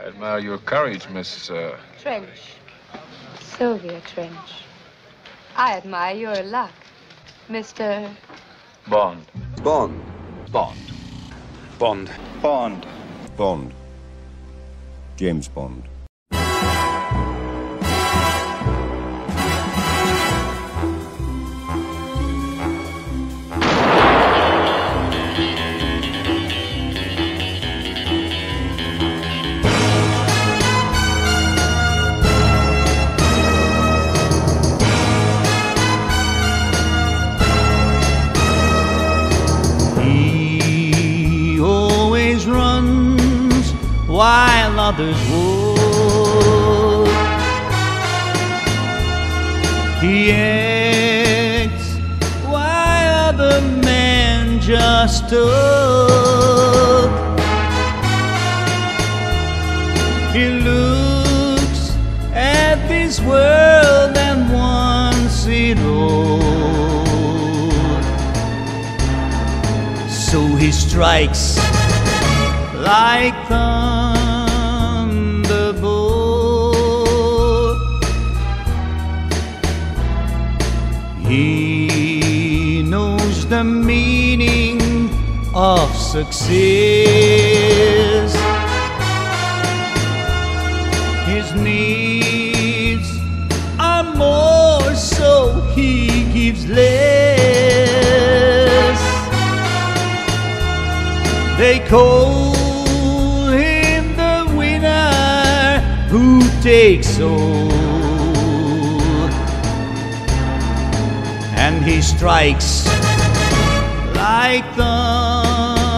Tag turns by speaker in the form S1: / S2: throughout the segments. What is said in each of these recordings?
S1: I admire your courage, Miss. Uh...
S2: Trench. Sylvia Trench. I admire your luck, Mr.
S1: Bond.
S3: Bond.
S1: Bond.
S4: Bond.
S5: Bond.
S6: Bond. James Bond.
S7: While others walk. He acts while other men just talk. He looks at this world and wants it all. So he strikes like Thunderball. He knows the meaning of success. His needs are more, so he gives less. They call him the winner who takes all. And he strikes like Thunderball.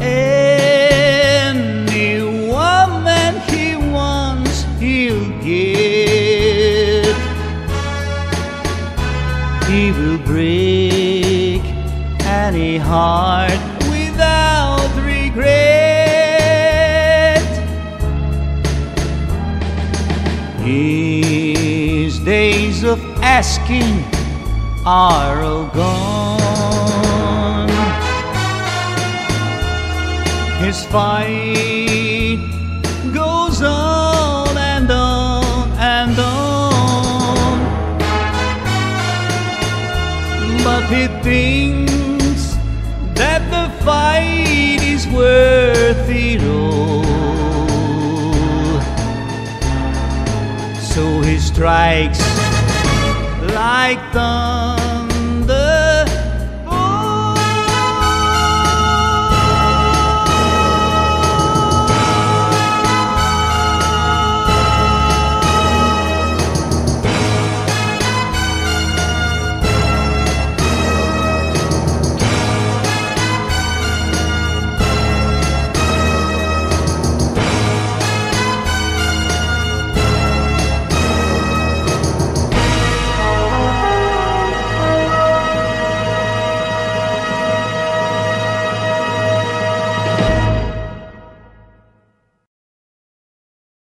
S7: Any woman he wants, he'll. He will break any heart without regret. His days of asking are all gone. His fight goes on and on and on. But he thinks that the fight is worth it all. Strikes like thunder.